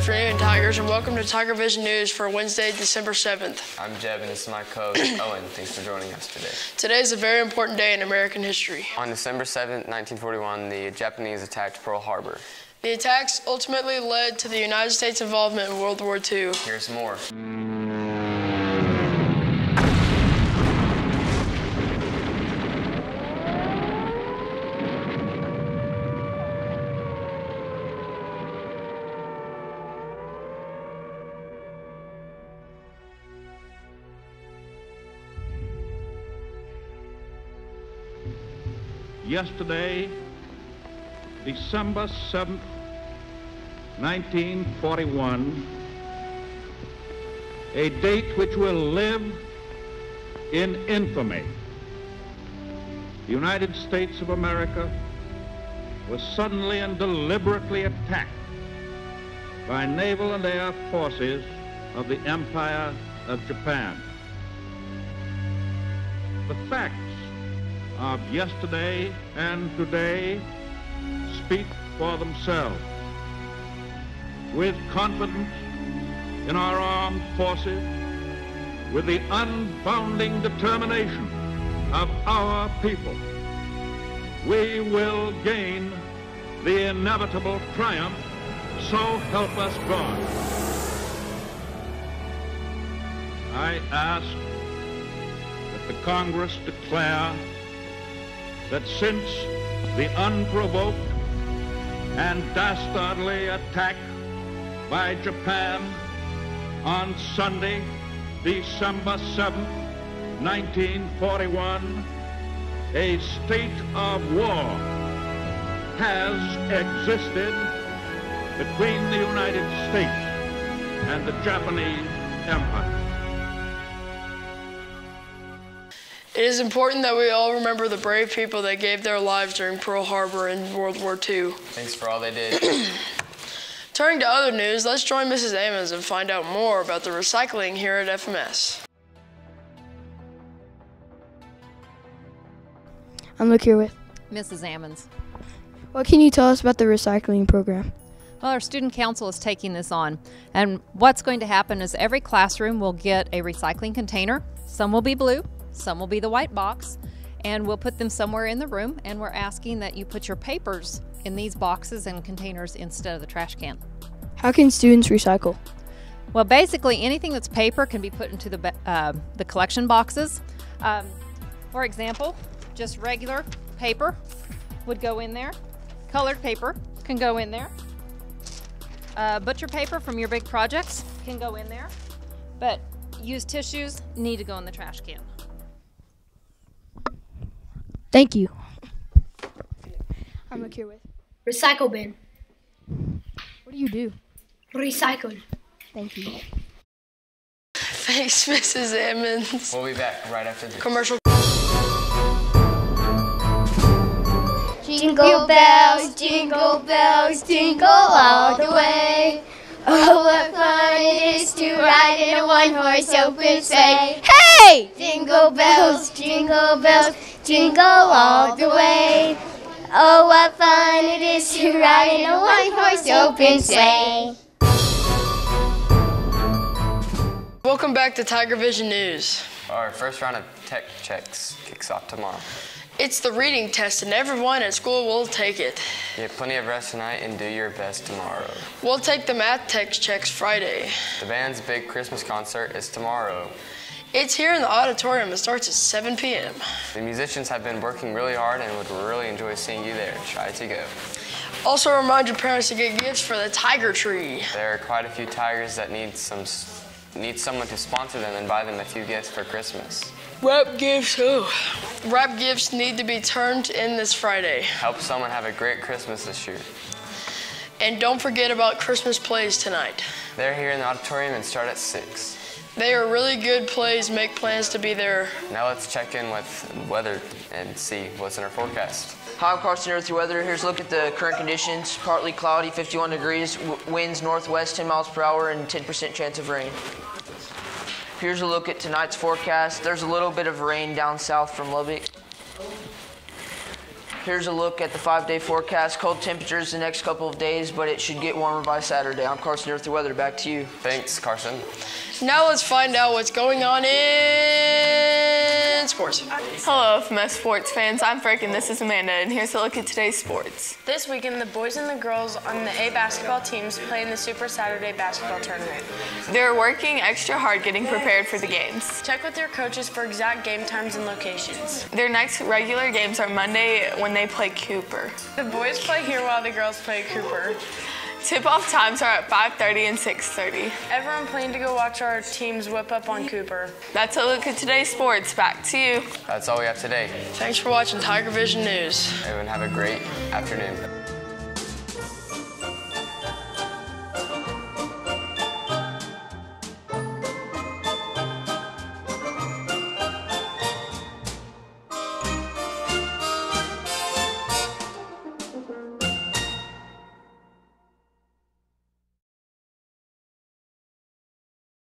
afternoon, Tigers, and welcome to Tiger Vision News for Wednesday, December 7th. I'm Jeb, and this is my coach, Owen. Thanks for joining us today. Today is a very important day in American history. On December 7th, 1941, the Japanese attacked Pearl Harbor. The attacks ultimately led to the United States' involvement in World War II. Here's more. Yesterday, December 7th, 1941, a date which will live in infamy. The United States of America was suddenly and deliberately attacked by naval and air forces of the Empire of Japan. The facts of yesterday and today speak for themselves. With confidence in our armed forces, with the unbounding determination of our people, we will gain the inevitable triumph, so help us God. I ask that the Congress declare that since the unprovoked and dastardly attack by Japan on Sunday, December 7, 1941, a state of war has existed between the United States and the Japanese Empire. It is important that we all remember the brave people that gave their lives during Pearl Harbor in World War II. Thanks for all they did. Turning to other news, let's join Mrs. Ammons and find out more about the recycling here at FMS. I'm Luke here with. Mrs. Ammons. What can you tell us about the recycling program? Well, our student council is taking this on. And what's going to happen is every classroom will get a recycling container. Some will be blue, some will be the white box, and we'll put them somewhere in the room. And we're asking that you put your papers in these boxes and containers instead of the trash can. How can students recycle? Well, basically, anything that's paper can be put into the, uh, the collection boxes. Um, for example, just regular paper would go in there. Colored paper can go in there. Uh, butcher paper from your big projects can go in there. But used tissues need to go in the trash can. Thank you. I'm here with. Recycle bin. What do you do? Recycle. Thank you. Thanks, Mrs. Ammons. We'll be back right after this. Commercial. Jingle bells, jingle bells, jingle all the way. Oh, what fun it is to ride in a one-horse open sleigh. Hey! Jingle bells, jingle bells, jingle all the way. Oh, what fun it is to ride in a one-horse open sleigh. Welcome back to Tiger Vision News. Our first round of tech checks kicks off tomorrow. It's the reading test, and everyone at school will take it. Get plenty of rest tonight and do your best tomorrow. We'll take the math tech checks Friday. The band's big Christmas concert is tomorrow. It's here in the auditorium. It starts at 7 p.m. The musicians have been working really hard and would really enjoy seeing you there. Try to go. Also, remind your parents to get gifts for the Tiger Tree. There are quite a few tigers that need some need someone to sponsor them and buy them a few gifts for Christmas. Wrap gifts. Oh. Wrap gifts need to be turned in this Friday. Help someone have a great Christmas this year. And don't forget about Christmas plays tonight. They're here in the auditorium and start at 6. They are really good plays. Make plans to be there. Now let's check in with weather and see what's in our forecast. Hi, I'm Carson Earthy Weather. Here's a look at the current conditions. Partly cloudy, 51 degrees, winds northwest 10 miles per hour, and 10% chance of rain. Here's a look at tonight's forecast. There's a little bit of rain down south from Lubbock. Here's a look at the five-day forecast. Cold temperatures the next couple of days, but it should get warmer by Saturday. I'm Carson Earth the Weather. Back to you. Thanks, Carson. Now let's find out what's going on in sports. Hello, FMS sports fans. I'm Frick and this is Amanda, and here's a look at today's sports. This weekend, the boys and the girls on the A basketball teams play in the Super Saturday basketball tournament. They're working extra hard getting prepared for the games. Check with your coaches for exact game times and locations. Their next regular games are Monday when they play Cooper. The boys play here while the girls play Cooper. Tip-off times are at 5.30 and 6.30. Everyone plan to go watch our teams whip up on Cooper. That's a look at today's sports. Back to you. That's all we have today. Thanks for watching Tiger Vision News. Everyone have a great afternoon.